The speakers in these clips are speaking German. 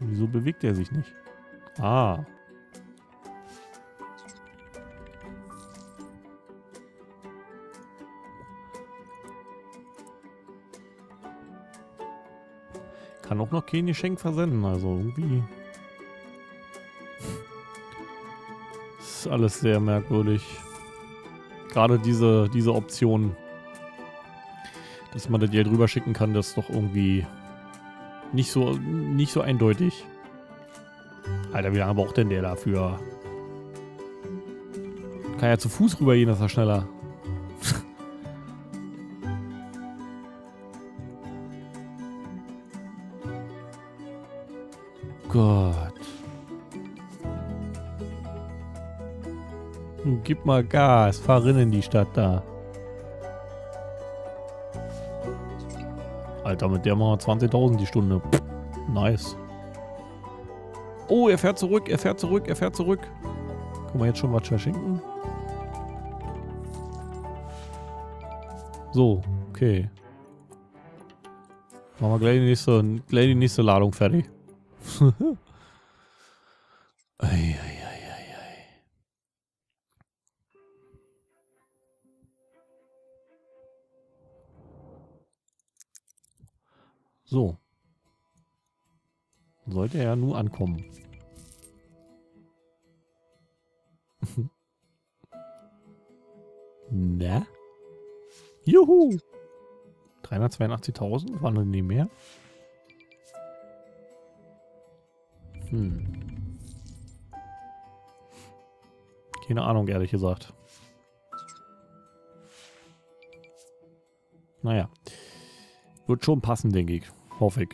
Wieso bewegt er sich nicht? Ah. Kann auch noch kein Geschenk versenden, also irgendwie. ist alles sehr merkwürdig. Gerade diese, diese Option, dass man das Geld rüberschicken kann, das ist doch irgendwie nicht so, nicht so eindeutig. Alter, wie lange braucht denn der dafür? Kann ja zu Fuß rübergehen, das ist er schneller. Gott. Gib mal Gas, fahr rein in die Stadt da. Alter, mit der wir 20.000 die Stunde. Nice. Oh, er fährt zurück, er fährt zurück, er fährt zurück. Können wir jetzt schon was verschenken? So, okay. Machen wir gleich die nächste, gleich die nächste Ladung fertig. ei, ei, So. Sollte er ja nur ankommen. Na? Juhu! 382.000? Waren denn nie mehr? Hm. Keine Ahnung, ehrlich gesagt. Naja. Wird schon passen, denke ich. Hoffe ich.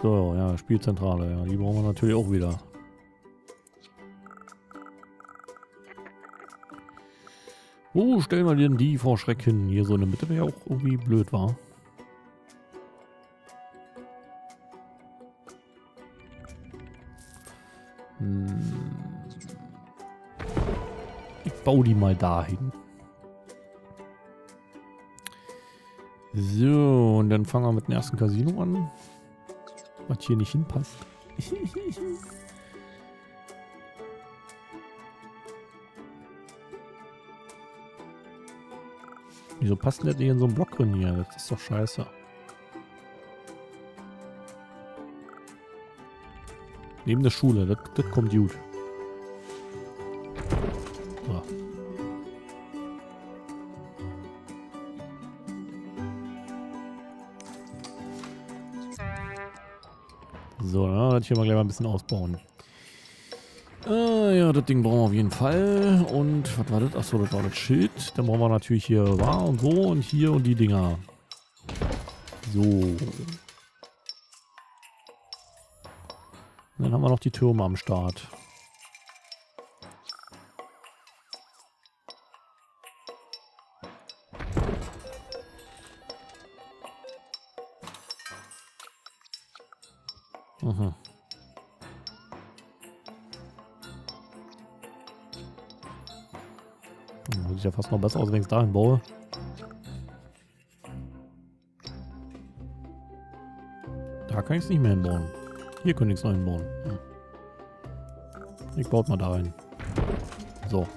So, ja, Spielzentrale. Ja, die brauchen wir natürlich auch wieder. Wo stellen wir denn die vor Schreck hin? Hier so in der Mitte wäre auch irgendwie blöd, war. Hm. Ich baue die mal dahin. So, und dann fangen wir mit dem ersten Casino an. Was hier nicht hinpasst. Wieso passt denn nicht in so einen Block drin hier? Das ist doch scheiße. Neben der Schule, das, das kommt gut. Hier mal gleich mal ein bisschen ausbauen. Äh, ja, das Ding brauchen wir auf jeden Fall. Und was war das? Achso, das war das Schild. Dann brauchen wir natürlich hier war und so und hier und die Dinger. So. Dann haben wir noch die Türme am Start. Aha. Sieht ja fast noch besser aus, wenn ich es dahin baue. Da kann ich es nicht mehr hinbauen. Hier könnte ich es noch hinbauen. Ich baue mal da rein. So.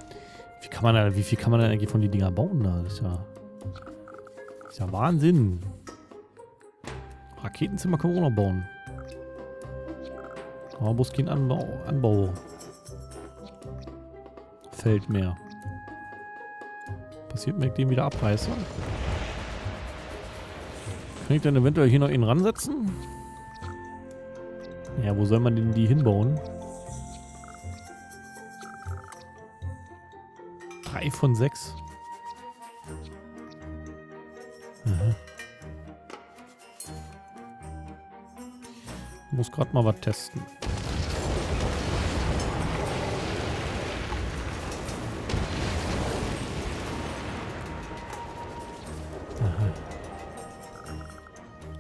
Wie kann man da, wie viel kann man denn eigentlich von den Dinger bauen? Da? Das ist ja, das ist ja Wahnsinn. Raketenzimmer können wir auch noch bauen. Aber bloß kein Anbau, Anbau. Feld mehr. Passiert, wenn ich den wieder abreiße? Kann ich dann eventuell hier noch ihn ransetzen? Ja, wo soll man denn die hinbauen? Drei von sechs. Aha. Muss gerade mal was testen.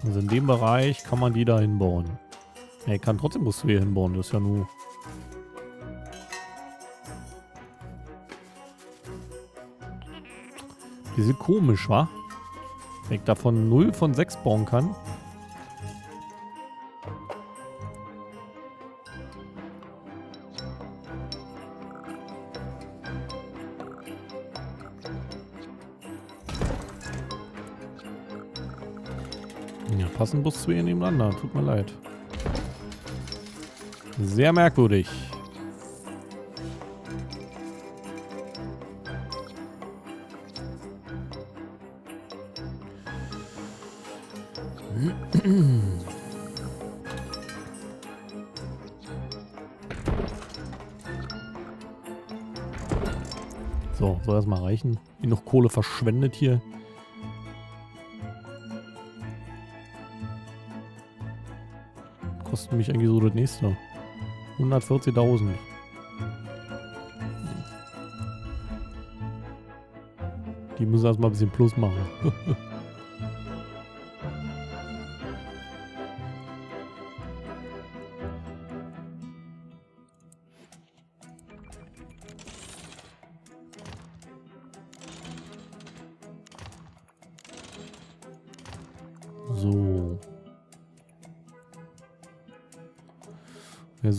Also in dem Bereich kann man die da hinbauen. Er kann trotzdem bloß hier hinbauen, das ist ja nur... Die sind komisch, wa? Wenn ich davon 0 von 6 bauen kann. Passen Bus zwei nebeneinander. Tut mir leid. Sehr merkwürdig. So, soll das mal reichen? Wie noch Kohle verschwendet hier. Kostet mich eigentlich so das nächste. 140.000. Die müssen erstmal ein bisschen Plus machen.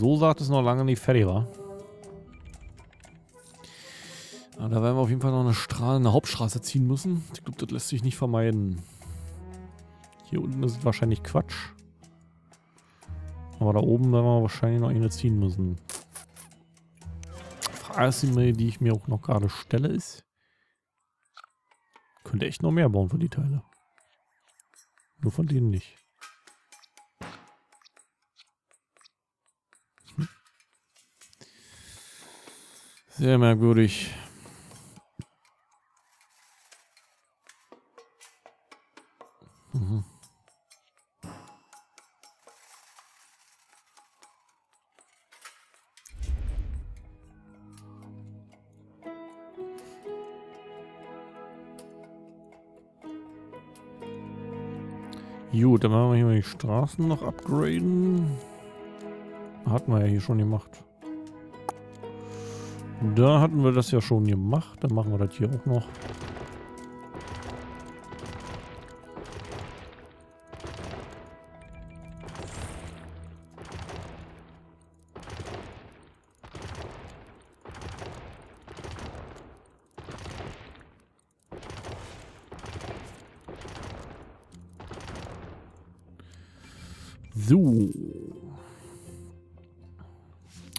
so sagt, ist noch lange nicht fertig, war. Ja, da werden wir auf jeden Fall noch eine, Stra eine Hauptstraße ziehen müssen. Ich glaube, das lässt sich nicht vermeiden. Hier unten ist es wahrscheinlich Quatsch. Aber da oben werden wir wahrscheinlich noch eine ziehen müssen. Frage, die ich mir auch noch gerade stelle, ist... Könnte echt noch mehr bauen für die Teile. Nur von denen nicht. Sehr merkwürdig. Mhm. Gut, dann machen wir hier mal die Straßen noch upgraden. Hatten wir ja hier schon gemacht. Da hatten wir das ja schon gemacht. Dann machen wir das hier auch noch. So.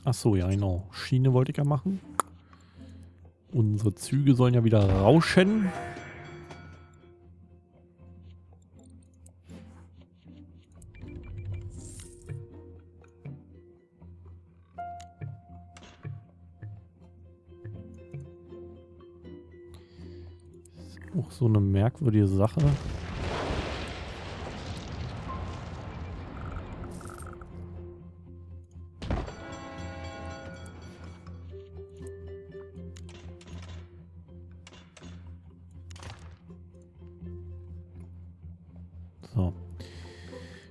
Achso, ja genau. Schiene wollte ich ja machen. Unsere Züge sollen ja wieder rauschen. Auch so eine merkwürdige Sache.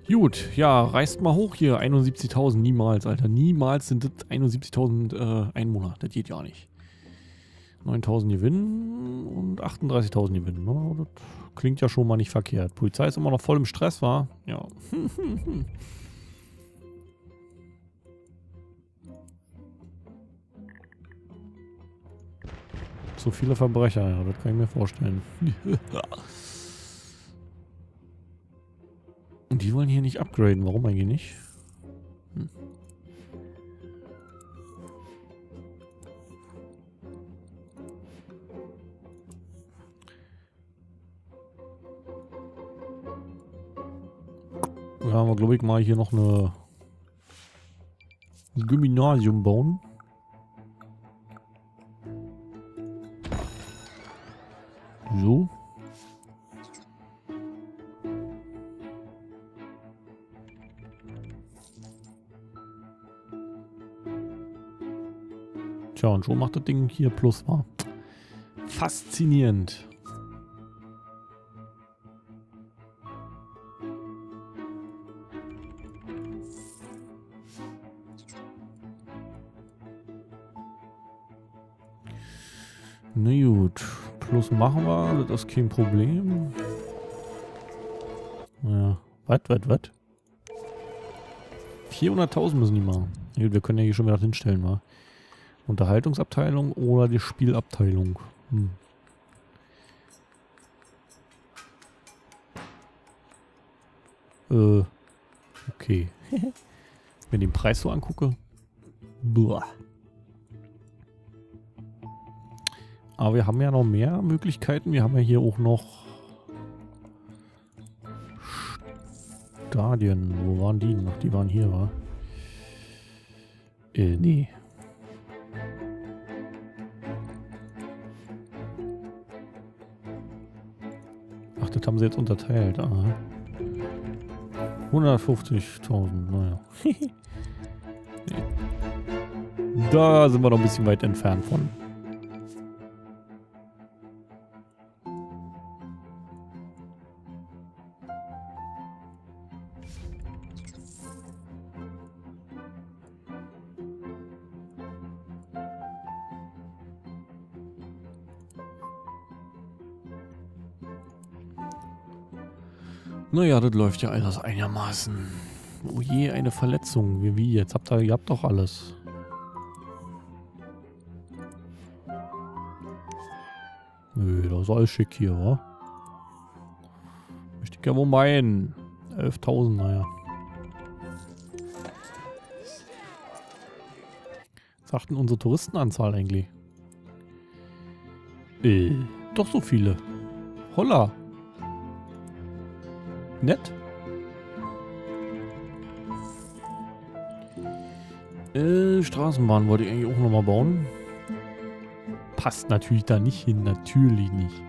Gut, ja, reißt mal hoch hier. 71.000, niemals, Alter. Niemals sind das 71.000 äh, Einwohner. Das geht ja nicht. 9.000 Gewinn und 38.000 Gewinn. Ne? Das klingt ja schon mal nicht verkehrt. Polizei ist immer noch voll im Stress, war. Ja. so viele Verbrecher, ja, das kann ich mir vorstellen. Und die wollen hier nicht upgraden. Warum eigentlich nicht? Hm. Haben wir, glaube ich, mal hier noch eine Gymnasium bauen. Tja, und schon macht das Ding hier Plus war. Faszinierend. Na gut, Plus machen wir, das ist kein Problem. Ja, was, was, was? 400.000 müssen die machen. wir können ja hier schon wieder hinstellen, wa? Unterhaltungsabteilung oder die Spielabteilung. Hm. Äh, okay. Wenn ich den Preis so angucke. Boah. Aber wir haben ja noch mehr Möglichkeiten. Wir haben ja hier auch noch Stadien. Wo waren die noch? Die waren hier, wa? Äh, nee. Das haben sie jetzt unterteilt. Aha. 150.000, naja. da sind wir noch ein bisschen weit entfernt von. Naja, das läuft ja alles einigermaßen. Oh je, eine Verletzung. Wie, wie jetzt? Habt ihr, ihr habt doch alles. Nö, das ist alles schick hier, wa? Möchte ich ja wohl meinen. 11.000, naja. Was sagt denn unsere Touristenanzahl eigentlich? Äh, doch so viele. Holla nett. Äh, Straßenbahn wollte ich eigentlich auch nochmal bauen. Passt natürlich da nicht hin. Natürlich nicht.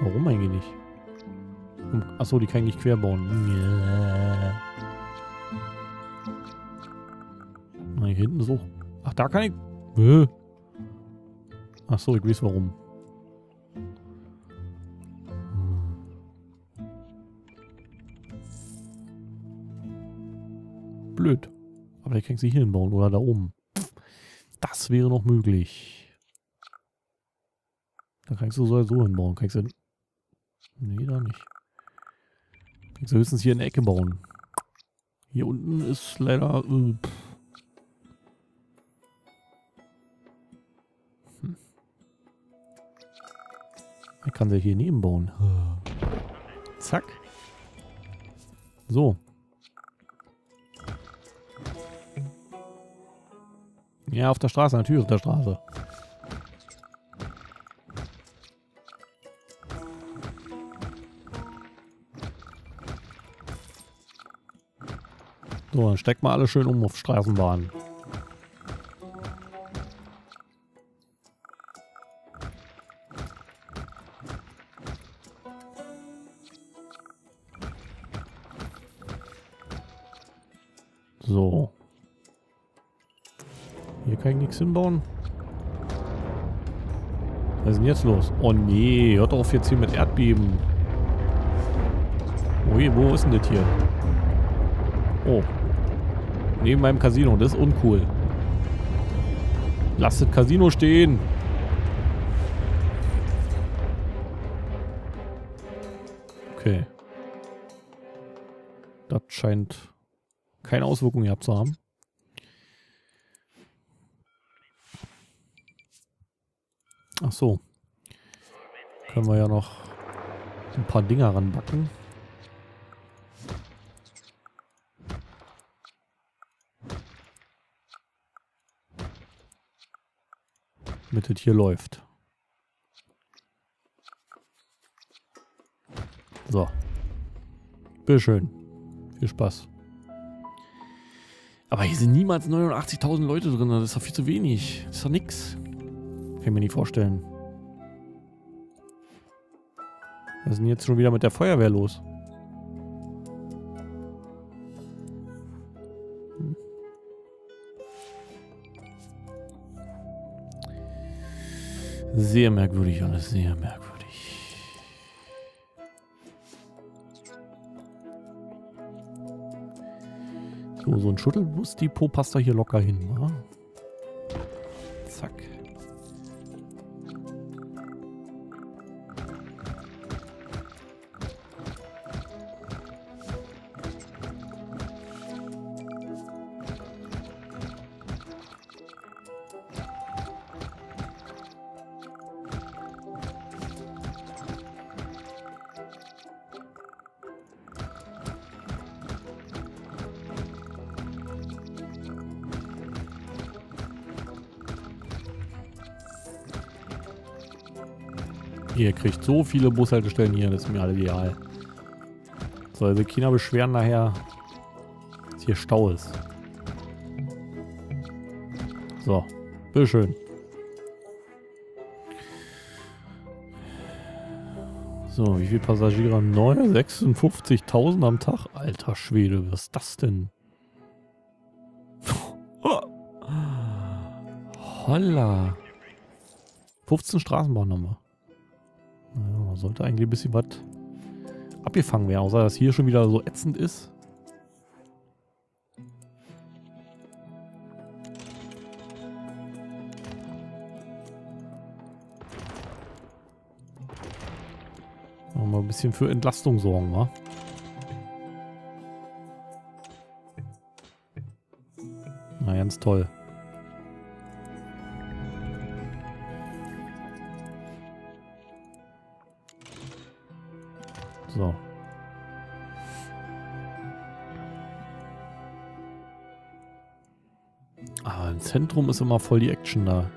Warum eigentlich nicht? Achso, die kann ich nicht querbauen. Yeah. Na, hier hinten so. Ach, da kann ich... Achso, ich weiß warum. Blöd. Aber der kann sie hier hinbauen oder da oben. Das wäre noch möglich. Da kannst du so, so hinbauen. Kannst du... Nee, da nicht. Kannst du höchstens hier in der Ecke bauen. Hier unten ist leider... Äh, hm. Ich kann sie hier neben bauen. Zack. So. Ja, auf der Straße, natürlich auf der Straße. So, dann steckt mal alles schön um auf Straßenbahn. So. Hier kann ich nichts hinbauen. Was ist denn jetzt los? Oh nee, hört auf jetzt hier mit Erdbeben. Ui, wo ist denn das hier? Oh. Neben meinem Casino, das ist uncool. Lasst das Casino stehen. Okay. Das scheint keine Auswirkungen gehabt zu haben. Ach so. Können wir ja noch ein paar Dinger ranbacken. Damit es hier läuft. So. Bitteschön. Viel Spaß. Aber hier sind niemals 89.000 Leute drin. Das ist doch viel zu wenig. Das ist doch nix. Kann ich mir nicht vorstellen. Was ist denn jetzt schon wieder mit der Feuerwehr los? Sehr merkwürdig alles, sehr merkwürdig. So, so ein Schüttelbus-Depot passt da hier locker hin, wa? Zack. Ihr kriegt so viele Bushaltestellen hier, das ist mir alle ideal. So, also keiner beschweren nachher, dass hier Stau ist. So, bitteschön. So, wie viele Passagiere? 56.000 am Tag? Alter Schwede, was ist das denn? Holla. 15 Straßenbahnen Naja, sollte eigentlich ein bisschen was abgefangen werden, außer dass hier schon wieder so ätzend ist. Mal ein bisschen für Entlastung sorgen, wa? Na, ganz toll. Zentrum ist immer voll die Action da.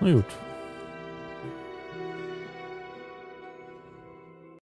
Na gut.